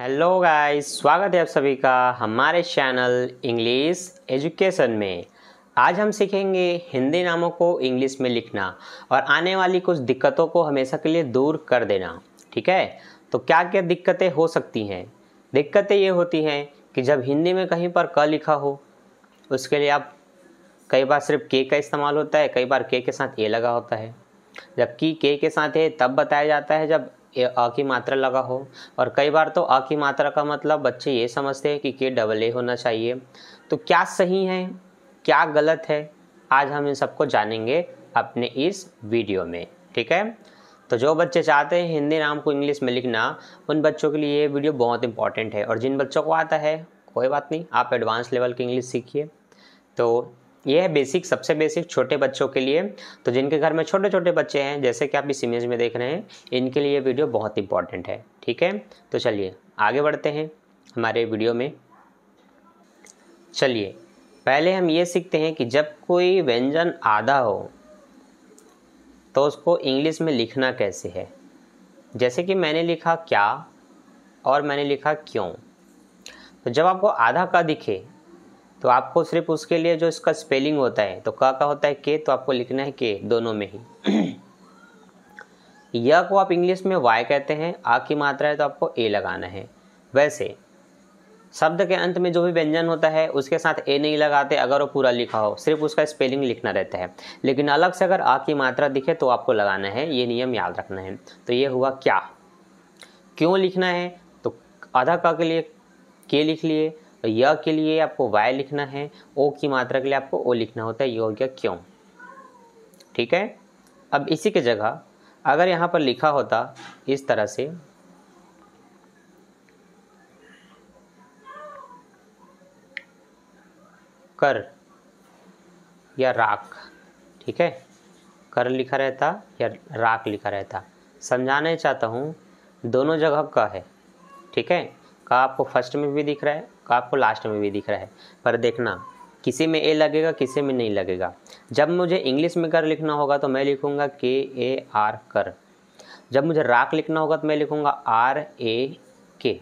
Hello guys स्वागत है आप सभी का हमारे चैनल इंग्लिश एजुकेशन में। आज हम सीखेंगे हिंदी नामों को इंग्लिश में लिखना और आने वाली कुछ दिक्कतों को हमेशा के लिए दूर कर देना, ठीक है? तो क्या क्या दिक्कतें हो सकती हैं? दिक्कतें ये होती हैं कि जब हिंदी में कहीं पर क लिखा हो, उसके लिए आप कई बार सिर्फ़ के का इस्तेमाल होता है, कई बार के के साथ ए लगा होता है। जबकि के के साथ है तब बताया जाता है जब अ की मात्रा लगा हो। और कई बार तो अ की मात्रा का मतलब बच्चे ये समझते हैं कि के डबल ए होना चाहिए। तो क्या सही है? क्या गलत है? आज हम इन सबको जानेंगे अपने इस वीडियो में, ठीक है? तो जो बच्चे चाहते हैं हिंदी नाम को इंग्लिश में लिखना, उन बच्चों के लिए ये वीडियो बहुत इंपॉर्टेंट है। और जिन बच्चों को आता है, कोई बात नहीं, आप एडवांस लेवल की इंग्लिश सीखिए। तो ये है बेसिक सबसे बेसिक छोटे बच्चों के लिए। तो जिनके घर में छोटे छोटे बच्चे हैं, जैसे कि आप इस इमेज में देख रहे हैं, इनके लिए वीडियो बहुत इंपॉर्टेंट है, ठीक है? तो चलिए, आगे बढ़ते हैं हमारे वीडियो में। चलिए, पहले हम ये सीखते हैं कि जब कोई व्यंजन आधा हो तो उसको इंग्लिश में लिखना कैसे है? जैसे कि मैंने लिखा क्या और मैंने लिखा क्यों। तो जब आपको आधा का दिखे तो आपको सिर्फ़ उसके लिए जो इसका स्पेलिंग होता है तो क का होता है के तो आपको लिखना है के दोनों में ही। यह को आप इंग्लिश में वाई कहते हैं, आ की मात्रा है तो आपको ए लगाना है। वैसे, शब्द के अंत में जो भी व्यंजन होता है, उसके साथ ए नहीं लगाते, अगर वो पूरा लिखा हो, सिर्फ़ उसका स्पेलिंग लिखना रहता है। लेकिन अलग से अगर आ की मात्रा दिखे तो आपको लगाना है, ये नियम याद रखना है। तो ये हुआ क्या? क्यों लिखना है? तो आधा का के लिए के लिख लिए तो य के लिए आपको वाई लिखना है ओ की मात्रा के लिए आपको ओ लिखना होता है ये हो गया क्यों? ठीक है? अब इसी के जगह, अगर यहाँ पर लिखा होता इस तरह से, कर या राख, ठीक है? कर लिखा रहता या राख लिखा रहता। समझाना चाहता हूँ, दोनों जगह का है, ठीक है? का आपको फ़र्स्ट में भी दिख रहा है आपको लास्ट में भी दिख रहा है। पर देखना, किसी में ए लगेगा, किसी में नहीं लगेगा। जब मुझे इंग्लिश में कर लिखना होगा तो मैं लिखूँगा के ए आर कर। जब मुझे राख लिखना होगा तो मैं लिखूँगा आर ए के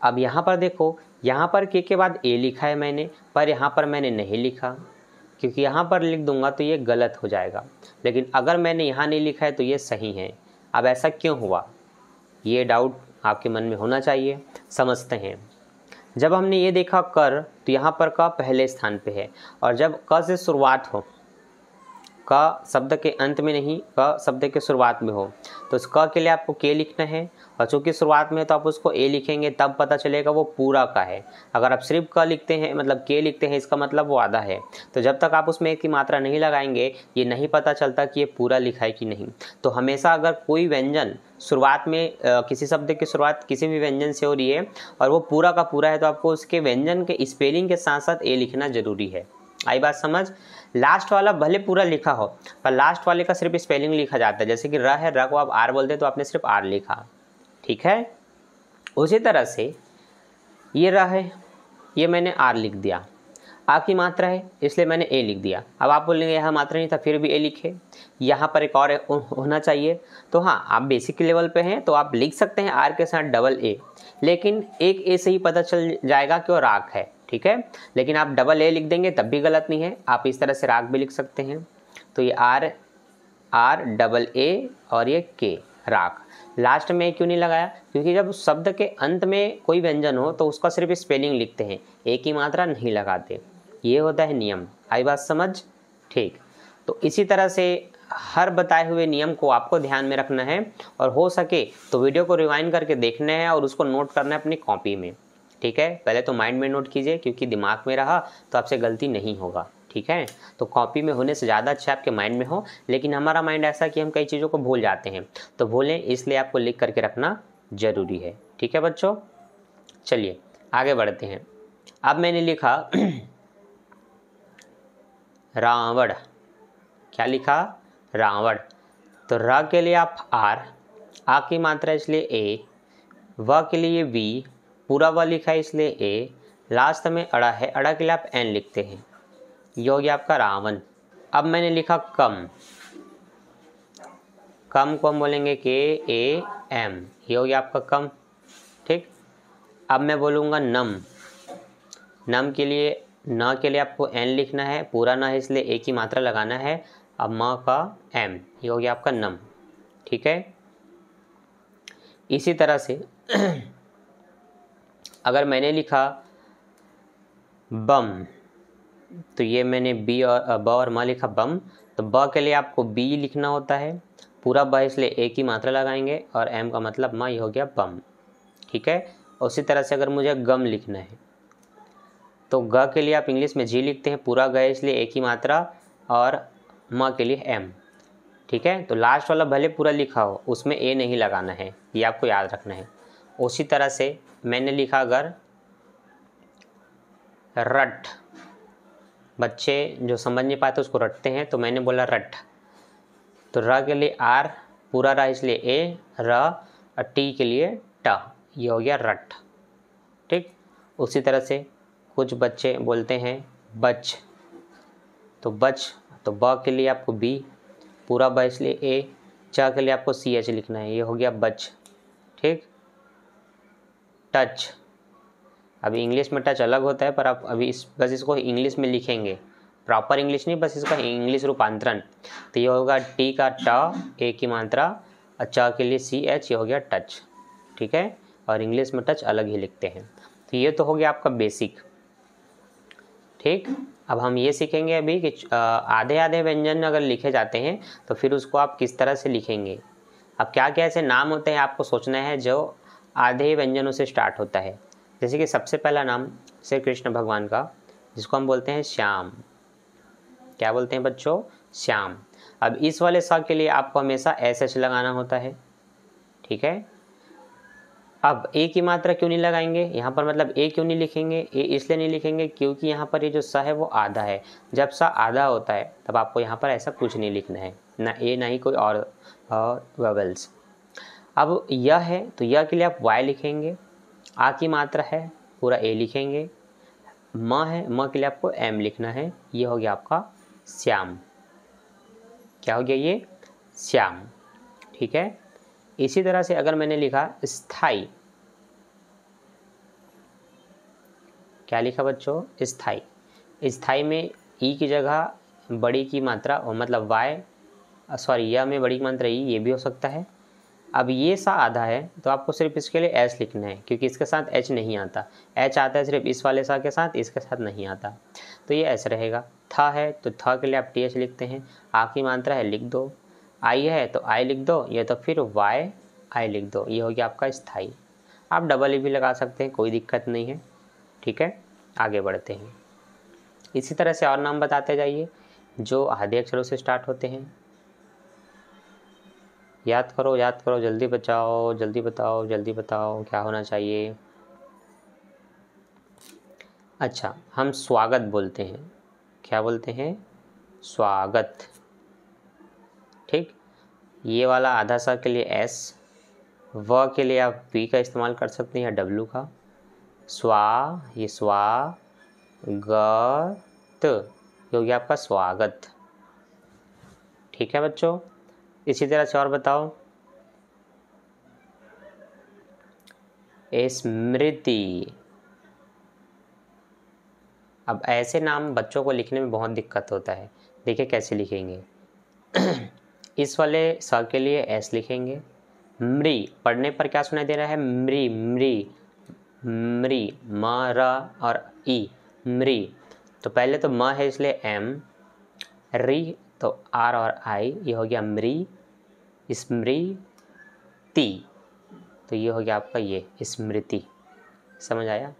अब यहाँ पर देखो, यहाँ पर के के बाद ए लिखा है मैंने, पर यहाँ पर मैंने नहीं लिखा। क्योंकि यहाँ पर लिख दूँगा तो ये गलत हो जाएगा। लेकिन अगर मैंने यहाँ नहीं लिखा है तो ये सही है। अब ऐसा क्यों हुआ? ये डाउट आपके मन में होना चाहिए। समझते हैं। जब हमने ये देखा कर तो यहाँ पर क पहले स्थान पे है। और जब क से शुरुआत हो क शब्द के अंत में नहीं क शब्द के शुरुआत में हो। तो क के लिए आपको के लिखना है और चूँकि शुरुआत में तो आप उसको ए लिखेंगे तब पता चलेगा वो पूरा का है। अगर आप सिर्फ़ क लिखते हैं मतलब के लिखते हैं इसका मतलब वो आधा है। तो जब तक आप उसमें की मात्रा नहीं लगाएँगे ये नहीं पता चलता कि ये पूरा लिखा है कि नहीं। तो हमेशा अगर कोई व्यंजन शुरुआत में आ, किसी शब्द की शुरुआत किसी भी व्यंजन से हो रही है और वो पूरा का पूरा है तो आपको उसके व्यंजन के स्पेलिंग के साथ साथ ए लिखना ज़रूरी है। आई बात समझ? लास्ट वाला भले पूरा लिखा हो, पर लास्ट वाले का सिर्फ़ स्पेलिंग लिखा जाता है। जैसे कि र है, र को आप आर बोलते तो आपने सिर्फ़ आर लिखा। ठीक है? उसी तरह से ये र है, ये मैंने आर लिख दिया। आ की मात्रा है, इसलिए मैंने ए लिख दिया। अब आप बोलेंगे, यहाँ मात्रा नहीं था, फिर भी ए लिखे। यहाँ पर एक और होना चाहिए। तो हाँ आप बेसिक लेवल पे हैं तो आप लिख सकते हैं आर के साथ डबल ए लेकिन एक ए से ही पता चल जाएगा कि वो राख है। ठीक है? लेकिन आप डबल ए लिख देंगे, तब भी गलत नहीं है। आप इस तरह से राग भी लिख सकते हैं। तो ये आर आर डबल ए और ये के राग। लास्ट में क्यों नहीं लगाया? क्योंकि जब शब्द के अंत में कोई व्यंजन हो तो उसका सिर्फ़ स्पेलिंग लिखते हैं। एक ही मात्रा नहीं लगाते। ये होता है नियम। आई बात समझ? ठीक। तो इसी तरह से हर बताए हुए नियम को आपको ध्यान में रखना है। और हो सके तो वीडियो को रिवाइंड करके देखना है और उसको नोट करना है अपनी कॉपी में। ठीक है? पहले तो माइंड में नोट कीजिए, क्योंकि दिमाग में रहा तो आपसे गलती नहीं होगा, ठीक है? तो कॉपी में होने से ज़्यादा अच्छा आपके माइंड में हो, लेकिन हमारा माइंड ऐसा कि हम कई चीज़ों को भूल जाते हैं तो भूलें, इसलिए आपको लिख करके रखना ज़रूरी है, ठीक है बच्चों? चलिए, आगे बढ़ते हैं। अब मैंने लिखा, रावण। क्या लिखा? रावण। तो र के लिए आप आर, आ की मात्रा इसलिए ए, व के लिए वी पूरा व लिखा है इसलिए ए लास्ट में अड़ा है, अड़ा के लिए आप एन लिखते हैं। ये गया आपका रावण। अब मैंने लिखा कम। कम को हम बोलेंगे के ए एम ये हो गया आपका कम। ठीक? अब मैं बोलूँगा नम। नम के लिए, न के लिए आपको एन लिखना है, पूरा ना है इसलिए एक ही मात्रा लगाना है। अब म का एम ये हो गया आपका नम। ठीक है? इसी तरह से अगर मैंने लिखा बम तो ये मैंने बी और ब और म लिखा बम तो ब के लिए आपको बी लिखना होता है। पूरा ब इसलिए एक ही मात्रा लगाएँगे और एम का मतलब म ये हो गया बम। ठीक है? उसी तरह से अगर मुझे गम लिखना है तो ग के लिए आप इंग्लिश में जी लिखते हैं। पूरा ग इसलिए एक ही मात्रा और म के लिए एम ठीक है? तो लास्ट वाला भले पूरा लिखा हो, उसमें ए नहीं लगाना है। ये आपको याद रखना है। उसी तरह से मैंने लिखा अगर रट, बच्चे जो समझ नहीं पाते उसको रटते हैं तो मैंने बोला रट। तो र के लिए आर, पूरा रहा इसलिए ए, र टी के लिए ट। ये हो गया रट। ठीक? उसी तरह से कुछ बच्चे बोलते हैं बच। तो बच तो ब के लिए आपको बी, पूरा ब इसलिए ए, च के लिए आपको सी एच लिखना है। ये हो गया बच। ठीक? टच। अभी इंग्लिश में टच अलग होता है, पर आप अभी इस, बस इसको इंग्लिश में लिखेंगे। प्रॉपर इंग्लिश नहीं, बस इसका इंग्लिश रूपांतरण। तो ये होगा टी का ट ए की मात्रा च के लिए सी एच ये हो गया टच ठीक है? और इंग्लिश में टच अलग ही लिखते हैं। तो ये तो हो गया आपका बेसिक ठीक? अब हम ये सीखेंगे अभी कि आधे आधे व्यंजन अगर लिखे जाते हैं तो फिर उसको आप किस तरह से लिखेंगे? अब क्या क्या ऐसे नाम होते हैं आपको सोचना है जो आधे व्यंजनों से स्टार्ट होता है। जैसे कि सबसे पहला नाम श्री कृष्ण भगवान का, जिसको हम बोलते हैं श्याम। क्या बोलते हैं बच्चों? श्याम। अब इस वाले स के लिए आपको हमेशा एस एच लगाना होता है। ठीक है? अब ए की मात्रा क्यों नहीं लगाएँगे? यहाँ पर मतलब ए क्यों नहीं लिखेंगे? ए इसलिए नहीं लिखेंगे क्योंकि यहाँ पर ये जो स है वो आधा है। जब स आधा होता है, तब आपको यहाँ पर ऐसा कुछ नहीं लिखना है। ना ए, ना ही कोई और वेवल्स अब यह है तो यह के लिए आप वाई लिखेंगे, आ की मात्रा है, पूरा ए लिखेंगे, म है, म के लिए आपको एम लिखना है, ये हो गया आपका श्याम। क्या हो गया ये? श्याम। ठीक है? इसी तरह से अगर मैंने लिखा स्थायी, क्या लिखा बच्चों? स्थायी। स्थायी में ई की जगह बड़ी की मात्रा और मतलब वाई सॉरी यह में बड़ी की मात्रा ई ये भी हो सकता है। अब ये सा आधा है तो आपको सिर्फ़ इसके लिए एच लिखना है, क्योंकि इसके साथ एच नहीं आता। एच आता है सिर्फ़ इस वाले सा के साथ, इसके साथ नहीं आता। तो ये एस रहेगा। था है तो था के लिए आप टी एच लिखते हैं। आ की मात्रा है, लिख दो। आई है तो आई लिख दो, या तो फिर वाई आई लिख दो। ये हो गया आपका स्थायी। आप डबल ई भी लगा सकते हैं, कोई दिक्कत नहीं है। ठीक है? आगे बढ़ते हैं। इसी तरह से और नाम बताते जाइए, जो आधे अक्षरों से स्टार्ट होते हैं। याद करो याद करो, जल्दी बचाओ, जल्दी बताओ जल्दी बताओ, क्या होना चाहिए। अच्छा हम स्वागत बोलते हैं। क्या बोलते हैं? स्वागत। ठीक? ये वाला आधा सा के लिए एस व के लिए आप वी का इस्तेमाल कर सकते हैं या डब्लू का। स्वा, ये स्वा, गत, ये हो गया आपका स्वागत। ठीक है बच्चों? इसी तरह से और बताओ। स्मृति। अब ऐसे नाम बच्चों को लिखने में बहुत दिक्कत होता है। देखिए कैसे लिखेंगे। इस वाले स के लिए एस लिखेंगे। मृ, पढ़ने पर क्या सुनाई दे रहा है? मृ मृ मृ, म, र और ई मृ। तो पहले तो म है इसलिए एम। री तो आर और आई ये हो गया मृ स्मृति तो। ये हो गया आपका ये स्मृति। समझ आया?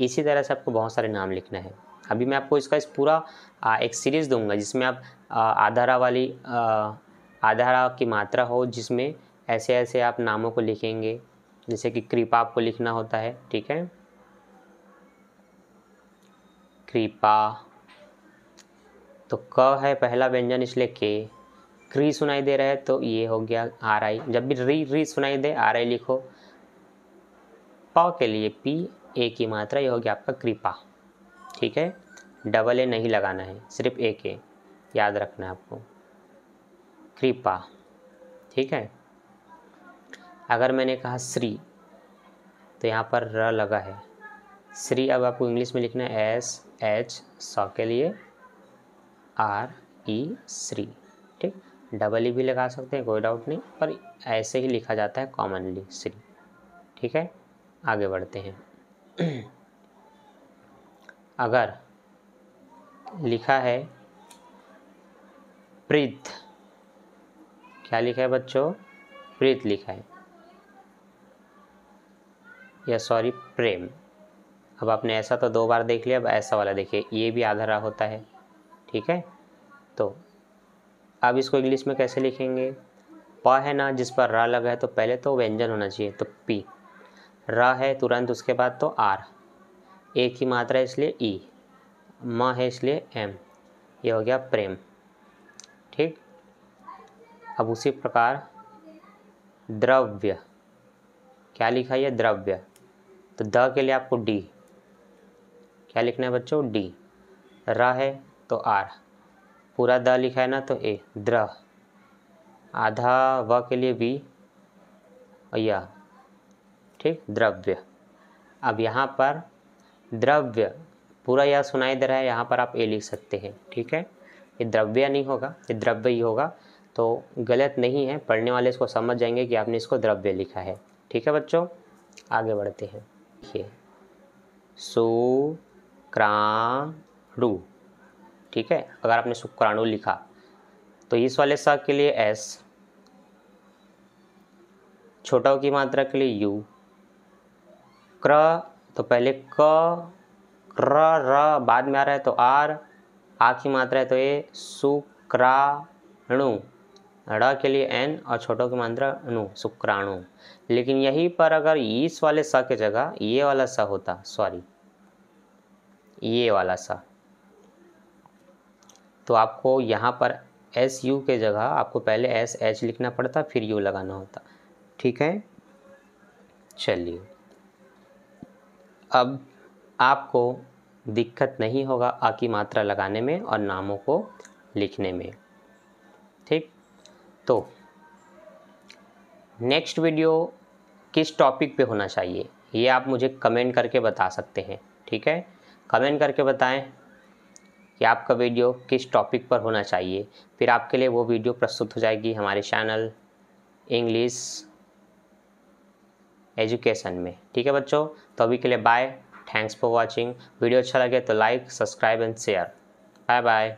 इसी तरह से आपको बहुत सारे नाम लिखना है। अभी मैं आपको इसका इस पूरा आ, एक सीरीज़ दूँगा जिसमें आप आधारा वाली आधारा की मात्रा हो जिसमें ऐसे ऐसे आप नामों को लिखेंगे जैसे कि कृपा आपको लिखना होता है ठीक है? कृपा तो क है पहला व्यंजन इसलिए के। क्री सुनाई दे रहा है तो ये हो गया आर आई। जब भी री री सुनाई दे, आर आई लिखो। प के लिए पी, ए की मात्रा, ये हो गया आपका कृपा। ठीक है? डबल ए नहीं लगाना है, सिर्फ़ ए के। याद रखना है आपको। कृपा। ठीक है? अगर मैंने कहा श्री तो यहाँ पर र लगा है। श्री अब आपको इंग्लिश में लिखना है एस, एच, स के लिए। आर, ई श्री ठीक? डबल ई भी लगा सकते हैं, कोई डाउट नहीं। पर ऐसे ही लिखा जाता है कॉमनली श्री ठीक है? आगे बढ़ते हैं। अगर लिखा है प्रीत, क्या लिखा है बच्चों? प्रीत लिखा है। या सॉरी, प्रेम। अब आपने ऐसा तो दो बार देख लिया, अब ऐसा वाला देखिए, ये भी आधा रहा होता है। ठीक है? तो अब इसको इंग्लिश में कैसे लिखेंगे? प है ना, जिस पर रा लगा है तो पहले तो व्यंजन होना चाहिए तो पी। रा है, तुरंत उसके बाद तो आर। एक ही मात्रा है, इसलिए ई। म है, इसलिए एम। ये हो गया प्रेम। ठीक? अब उसी प्रकार द्रव्य। क्या लिखा है द्रव्य। तो द के लिए आपको डी। क्या लिखना है बच्चों? डी। र है तो आर। पूरा द लिखा है ना तो ए, द्र। आधा व के लिए बी या ठीक, द्रव्य। अब यहाँ पर द्रव्य, पूरा यह सुनाई दे रहा है, यहाँ पर आप ए लिख सकते हैं, ठीक है? ये द्रव्य नहीं होगा, ये द्रव्य ही होगा। तो गलत नहीं है, पढ़ने वाले इसको समझ जाएँगे कि आपने इसको द्रव्य लिखा है, ठीक है बच्चों? आगे बढ़ते हैं। देखिए। सुक्राणु ठीक है? अगर आपने शुक्राणु लिखा तो इस वाले स के लिए एस छोटा की मात्रा के लिए यू क्र तो पहले क क्र र, बाद में आ रहा है तो आर आ की मात्रा है तो ए सुक्राणु ड़ के लिए एन और छोटों की मात्रा अणु शुक्राणु। लेकिन यहीं पर अगर इस वाले स के जगह ये वाला स होता सॉरी ये वाला स तो आपको यहाँ पर एस यू के जगह आपको पहले एस एच लिखना पड़ता, फिर यू लगाना होता। ठीक है? चलिए। अब आपको दिक्कत नहीं होगा आ की मात्रा लगाने में और नामों को लिखने में। ठीक? तो नेक्स्ट वीडियो किस टॉपिक पे होना चाहिए, ये आप मुझे कमेंट करके बता सकते हैं। ठीक है? कमेंट करके बताएँ। कि आपका वीडियो किस टॉपिक पर होना चाहिए। फिर आपके लिए वो वीडियो प्रस्तुत हो जाएगी हमारे चैनल इंग्लिश एजुकेशन में। ठीक है बच्चों? तो अभी के लिए bye thanks for watching video अच्छा लगे तो like subscribe and share bye bye